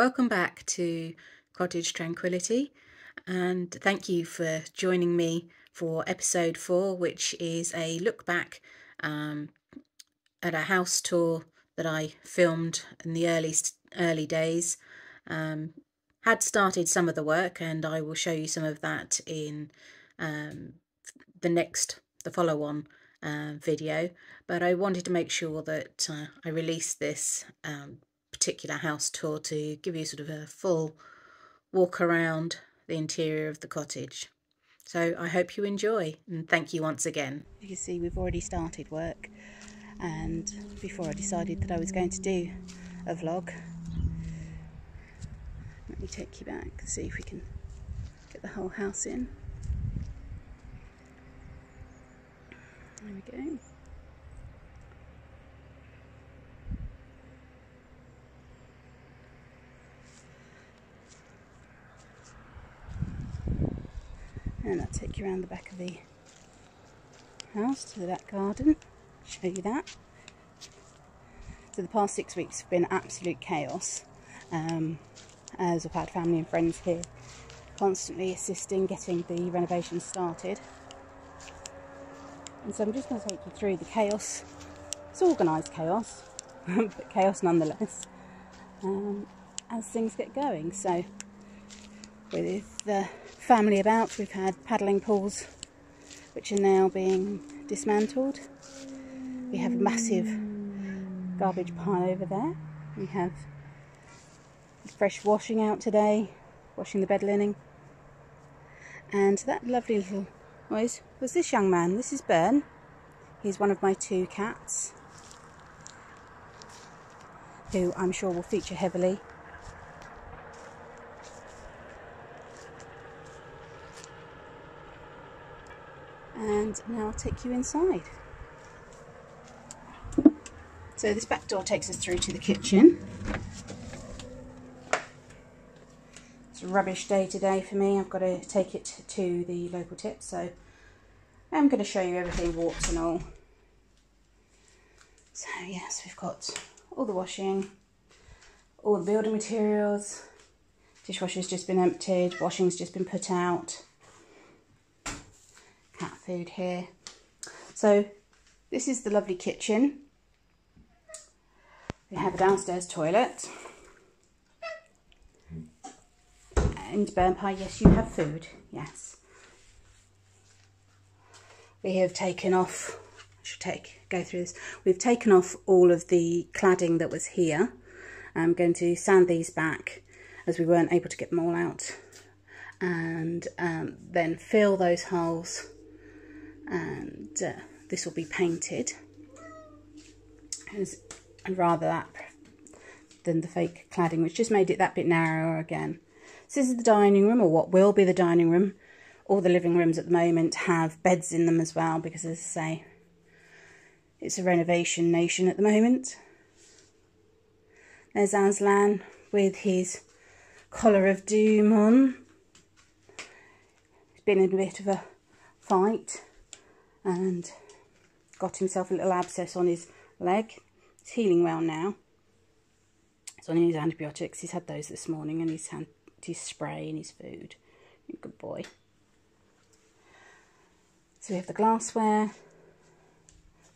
welcome back to Cottage Tranquillité and thank you for joining me for episode four, which is a look back um, at a house tour that I filmed in the early early days. Um, had started some of the work, and I will show you some of that in um, the next, the follow on uh, video. But I wanted to make sure that uh, I released this um, particular house tour to give you sort of a full walk around the interior of the cottage. So I hope you enjoy and thank you once again. You can see we've already started work and before I decided that I was going to do a vlog let me take you back and see if we can get the whole house in. There we go. And I'll take you around the back of the house to the back garden, show you that. So the past six weeks have been absolute chaos. Um, as I've had family and friends here constantly assisting getting the renovation started. And so I'm just going to take you through the chaos. It's organised chaos, but chaos nonetheless, um, as things get going. So with the family about, we've had paddling pools which are now being dismantled. We have a massive garbage pile over there. We have fresh washing out today, washing the bed linen. And that lovely little noise was this young man. This is Bern. He's one of my two cats, who I'm sure will feature heavily. And now I'll take you inside. So this back door takes us through to the kitchen. It's a rubbish day today for me. I've got to take it to the local tip, so I'm going to show you everything, warts and all. So yes, we've got all the washing, all the building materials, dishwasher's just been emptied, washing's just been put out, cat food here. So this is the lovely kitchen. We have a downstairs toilet. and burn pie, yes, you have food, yes. We have taken off, I should take, go through this, we've taken off all of the cladding that was here. I'm going to sand these back as we weren't able to get them all out and um, then fill those holes and uh, this will be painted and rather that than the fake cladding which just made it that bit narrower again this is the dining room, or what will be the dining room. All the living rooms at the moment have beds in them as well, because as I say, it's a renovation nation at the moment. There's Aslan with his collar of doom on. He's been in a bit of a fight and got himself a little abscess on his leg. It's healing well now. He's on his antibiotics. He's had those this morning and he's had his spray and his food. Good boy. So we have the glassware.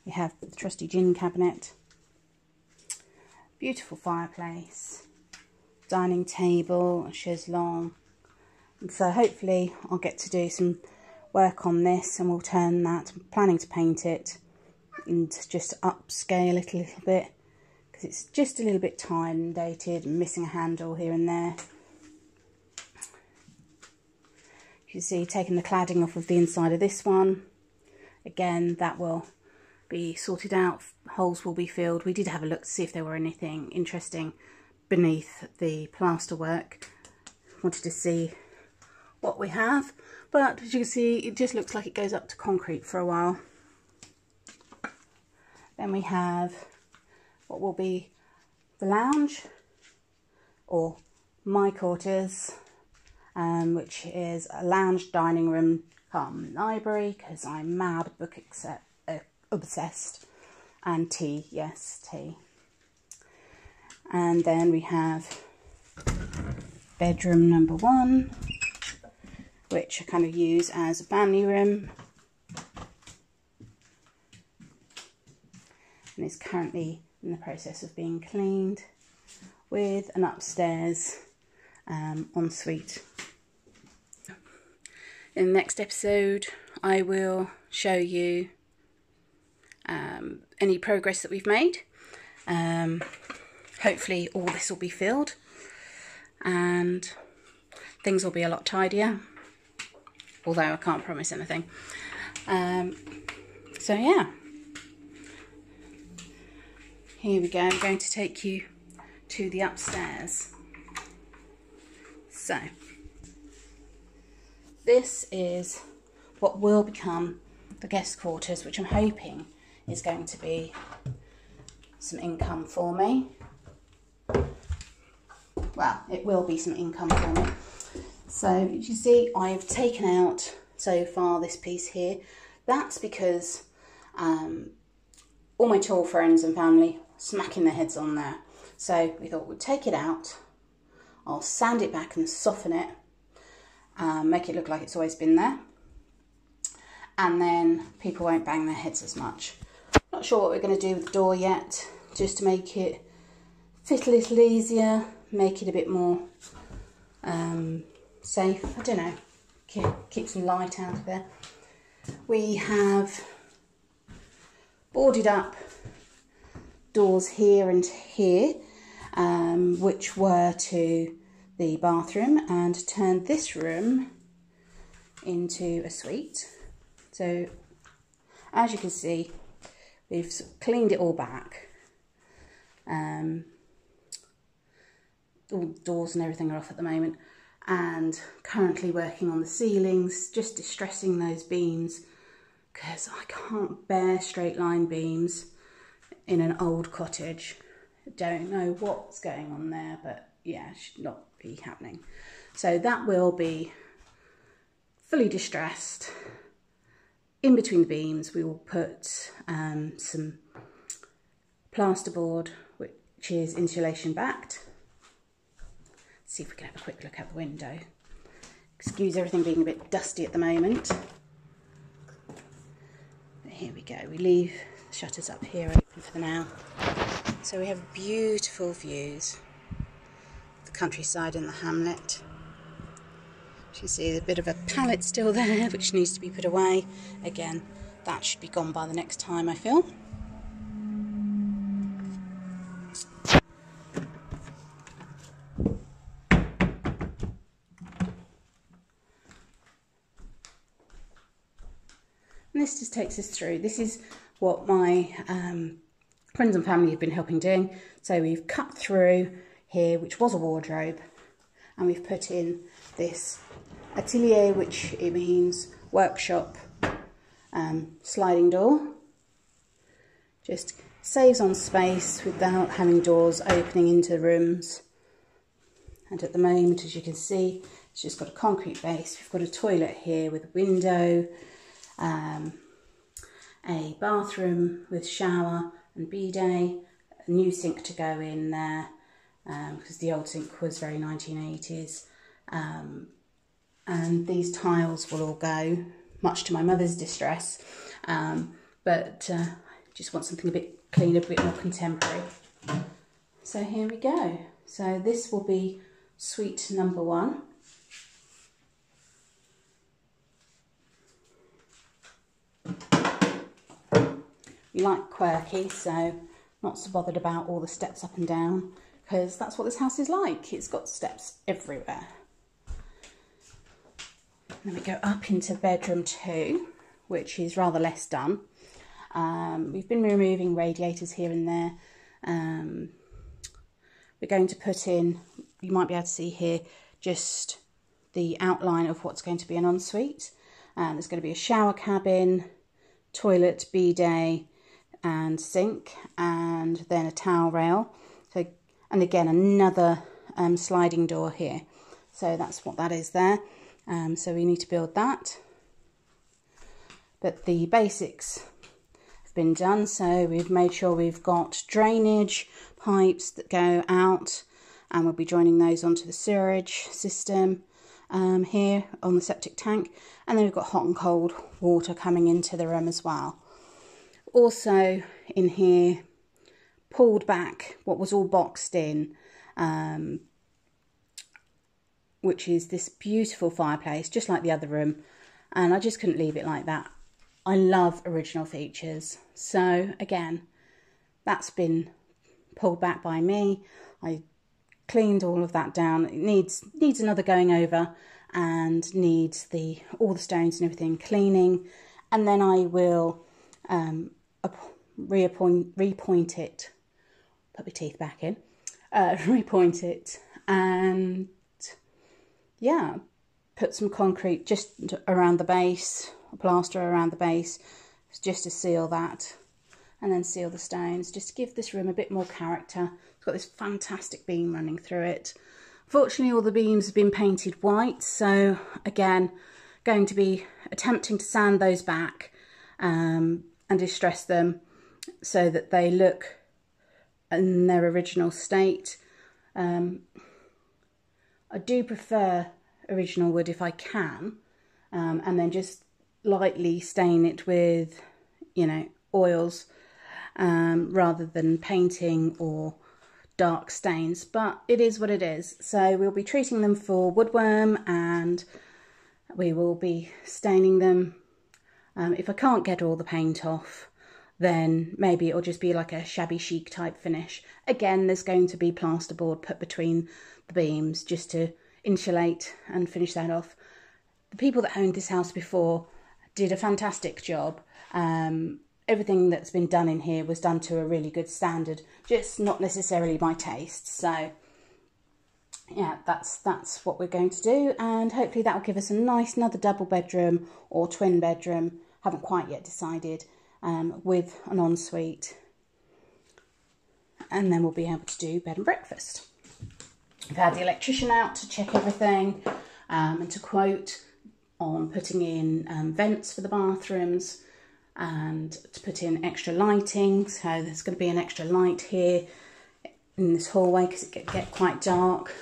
We have the trusty gin cabinet. Beautiful fireplace. Dining table, a chaise longue. And so hopefully I'll get to do some work on this and we'll turn that. I'm planning to paint it and just upscale it a little bit because it's just a little bit time dated and missing a handle here and there. You see taking the cladding off of the inside of this one. Again, that will be sorted out. Holes will be filled. We did have a look to see if there were anything interesting beneath the plaster work. Wanted to see what we have. But as you can see, it just looks like it goes up to concrete for a while. Then we have what will be the lounge or my quarters um, which is a lounge dining room come library because I'm mad book accept, uh, obsessed and tea yes tea and then we have bedroom number one, which I kind of use as a family room. And is currently in the process of being cleaned with an upstairs um, ensuite. In the next episode, I will show you um, any progress that we've made. Um, hopefully all this will be filled and things will be a lot tidier, although I can't promise anything. Um, so yeah, here we go. I'm going to take you to the upstairs. So, this is what will become the guest quarters, which I'm hoping is going to be some income for me. Well, it will be some income for me. So you see, I've taken out so far this piece here. That's because um, all my tall friends and family smacking their heads on there. So we thought we'd take it out. I'll sand it back and soften it. Um, make it look like it's always been there. And then people won't bang their heads as much. Not sure what we're going to do with the door yet, just to make it fit a little easier, make it a bit more um, safe. I don't know, keep, keep some light out of there. We have boarded up doors here and here, um, which were to the bathroom, and turned this room into a suite. So, as you can see, we've cleaned it all back. Um, all doors and everything are off at the moment and currently working on the ceilings, just distressing those beams because I can't bear straight line beams in an old cottage. Don't know what's going on there, but yeah, should not be happening. So that will be fully distressed. In between the beams, we will put um, some plasterboard, which is insulation backed. See if we can have a quick look out the window. Excuse everything being a bit dusty at the moment. But here we go. We leave shutters up here open for now. So we have beautiful views the countryside and the hamlet. You see, a bit of a pallet still there, which needs to be put away. Again, that should be gone by the next time, I feel. And this just takes us through. This is what my um, friends and family have been helping doing. So we've cut through here, which was a wardrobe, and we've put in this atelier, which it means workshop um, sliding door. Just saves on space without having doors opening into rooms. And at the moment, as you can see, it's just got a concrete base. We've got a toilet here with a window, um, a bathroom with shower and bidet, a new sink to go in there because um, the old sink was very 1980s. Um, and these tiles will all go, much to my mother's distress. Um, but uh, just want something a bit cleaner, a bit more contemporary. So here we go. So this will be suite number one. Like quirky, so not so bothered about all the steps up and down because that's what this house is like. It's got steps everywhere. Then we go up into bedroom two, which is rather less done. Um, we've been removing radiators here and there. Um, we're going to put in, you might be able to see here, just the outline of what's going to be an ensuite. Um, there's going to be a shower cabin, toilet, bidet, and sink, and then a towel rail. So, and again, another um, sliding door here. So that's what that is there. Um, so we need to build that. But the basics have been done. So we've made sure we've got drainage pipes that go out and we'll be joining those onto the sewerage system um, here on the septic tank and then we've got hot and cold water coming into the room as well. Also in here pulled back what was all boxed in um, which is this beautiful fireplace just like the other room and I just couldn't leave it like that. I love original features so again that's been pulled back by me. I cleaned all of that down. It needs needs another going over and needs the all the stones and everything cleaning, and then I will um, reappoint repoint it. Put my teeth back in. Uh, repoint it and yeah, put some concrete just around the base, plaster around the base, just to seal that and then seal the stones just to give this room a bit more character. It's got this fantastic beam running through it. Fortunately, all the beams have been painted white, so again, going to be attempting to sand those back um, and distress them so that they look in their original state. Um, I do prefer original wood if I can, um, and then just lightly stain it with, you know, oils um, rather than painting or dark stains, but it is what it is. So we'll be treating them for woodworm and we will be staining them. Um, if I can't get all the paint off, then maybe it'll just be like a shabby chic type finish. Again, there's going to be plasterboard put between the beams just to insulate and finish that off. The people that owned this house before did a fantastic job. Um, everything that's been done in here was done to a really good standard, just not necessarily my taste. So yeah, that's that's what we're going to do, and hopefully that will give us a nice another double bedroom or twin bedroom. Haven't quite yet decided. Um, with an ensuite, and then we'll be able to do bed and breakfast. I've had the electrician out to check everything um, and to quote on putting in um, vents for the bathrooms and to put in extra lighting. So there's going to be an extra light here in this hallway because it get, get quite dark.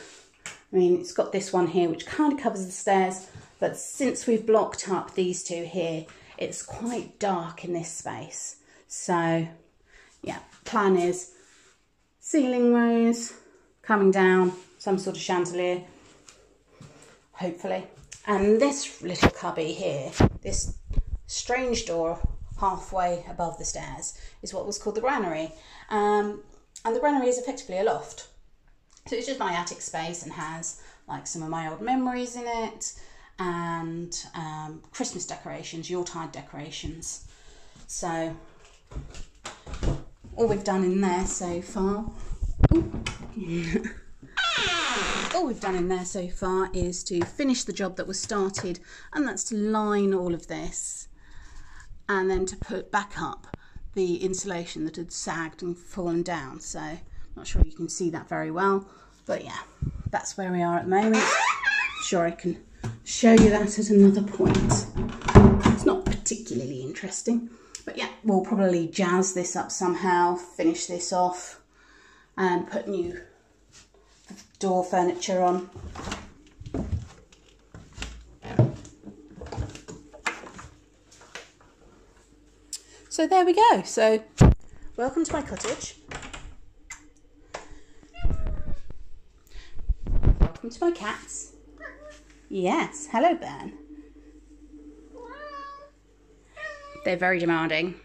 I mean, it's got this one here which kind of covers the stairs, but since we've blocked up these two here, it's quite dark in this space. So yeah, plan is ceiling rose coming down, some sort of chandelier, hopefully. And this little cubby here, this strange door halfway above the stairs is what was called the granary. Um, and the granary is effectively a loft. So it's just my attic space and has like some of my old memories in it and um, Christmas decorations, Yuletide decorations. So all we've done in there so far. all we've done in there so far is to finish the job that was started and that's to line all of this and then to put back up the insulation that had sagged and fallen down. So not sure you can see that very well, but yeah, that's where we are at the moment. Sure, I can show you that at another point. It's not particularly interesting, but yeah, we'll probably jazz this up somehow, finish this off and put new door furniture on. So there we go. So welcome to my cottage. To my cats. Yes, hello Ben. They're very demanding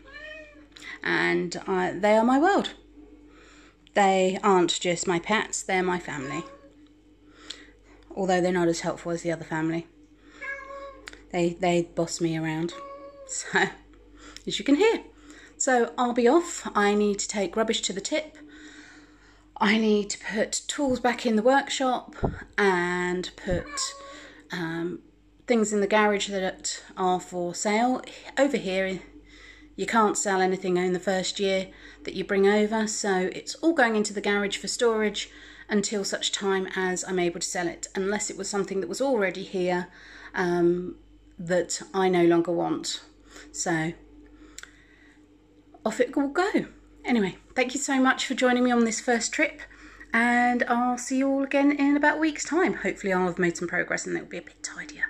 and uh, they are my world. They aren't just my pets, they're my family. Although they're not as helpful as the other family. They, they boss me around. So as you can hear. So I'll be off. I need to take rubbish to the tip. I need to put tools back in the workshop and put um, things in the garage that are for sale. Over here, you can't sell anything in the first year that you bring over, so it's all going into the garage for storage until such time as I'm able to sell it, unless it was something that was already here um, that I no longer want. So off it will go. Anyway, thank you so much for joining me on this first trip And I'll see you all again in about a week's time. Hopefully, I'll have made some progress and it'll be a bit tidier.